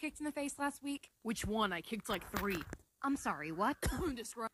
kicked in the face last week? Which one? I kicked like three. I'm sorry, what? Describe.